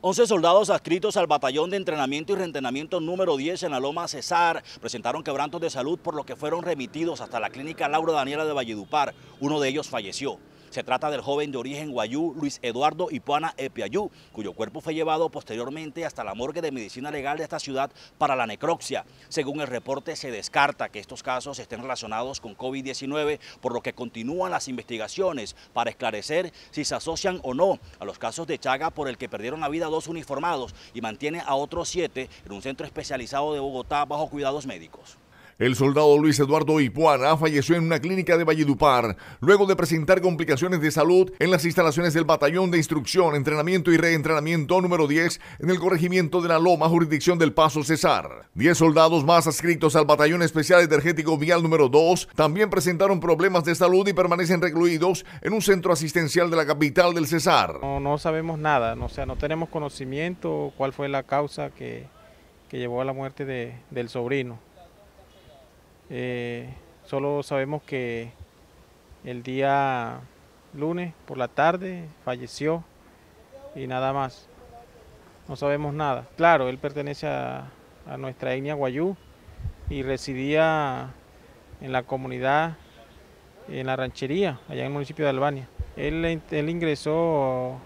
11 soldados adscritos al Batallón de Entrenamiento y Reentrenamiento número 10 en la Loma Cesar presentaron quebrantos de salud por lo que fueron remitidos hasta la clínica Laura Daniela de Valledupar. Uno de ellos falleció. Se trata del joven de origen guayú Luis Eduardo Ipuana Epiayú, cuyo cuerpo fue llevado posteriormente hasta la morgue de medicina legal de esta ciudad para la necropsia. Según el reporte, se descarta que estos casos estén relacionados con COVID-19, por lo que continúan las investigaciones para esclarecer si se asocian o no a los casos de Chaga por el que perdieron la vida dos uniformados y mantiene a otros siete en un centro especializado de Bogotá bajo cuidados médicos. El soldado Luis Eduardo Ipuana falleció en una clínica de Valledupar luego de presentar complicaciones de salud en las instalaciones del Batallón de Instrucción, Entrenamiento y Reentrenamiento número 10 en el corregimiento de la Loma, jurisdicción del Paso Cesar. Diez soldados más adscritos al Batallón Especial Energético Vial número 2 también presentaron problemas de salud y permanecen recluidos en un centro asistencial de la capital del Cesar. No, no sabemos nada, o sea, no tenemos conocimiento cuál fue la causa que, llevó a la muerte de, del sobrino. Eh, solo sabemos que el día lunes por la tarde falleció y nada más. No sabemos nada. Claro, él pertenece a, nuestra etnia Guayú y residía en la comunidad, en la ranchería, allá en el municipio de Albania. Él, él ingresó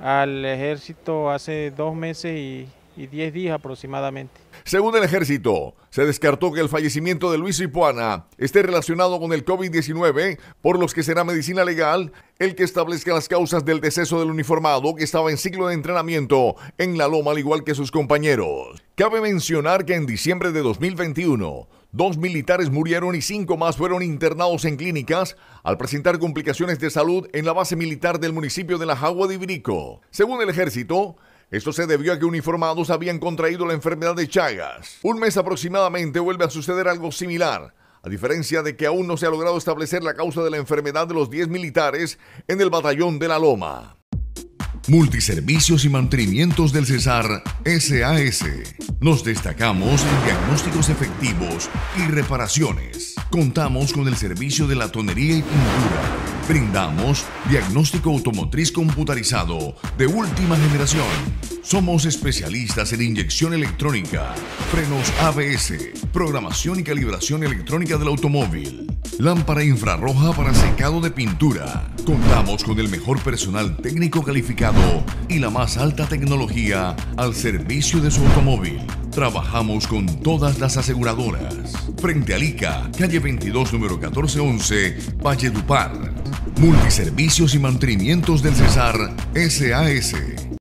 al ejército hace dos meses y y 10 días aproximadamente. Según el ejército, se descartó que el fallecimiento de Luis Ipuana esté relacionado con el COVID-19, por los que será medicina legal el que establezca las causas del deceso del uniformado que estaba en ciclo de entrenamiento en la Loma al igual que sus compañeros. Cabe mencionar que en diciembre de 2021, Dos militares murieron y cinco más fueron internados en clínicas al presentar complicaciones de salud en la base militar del municipio de La Jagua de Ibirico. Según el ejército, esto se debió a que uniformados habían contraído la enfermedad de Chagas. Un mes aproximadamente vuelve a suceder algo similar, a diferencia de que aún no se ha logrado establecer la causa de la enfermedad de los 10 militares en el batallón de la Loma. Multiservicios y mantenimientos del Cesar SAS. Nos destacamos en diagnósticos efectivos y reparaciones. Contamos con el servicio de la tonería y pintura Brindamos diagnóstico automotriz computarizado de última generación. Somos especialistas en inyección electrónica, frenos ABS, programación y calibración electrónica del automóvil, lámpara infrarroja para secado de pintura. Contamos con el mejor personal técnico calificado y la más alta tecnología al servicio de su automóvil. Trabajamos con todas las aseguradoras. Frente a Lica, calle 22, número 1411, Valle Dupar. Multiservicios y mantenimientos del Cesar SAS.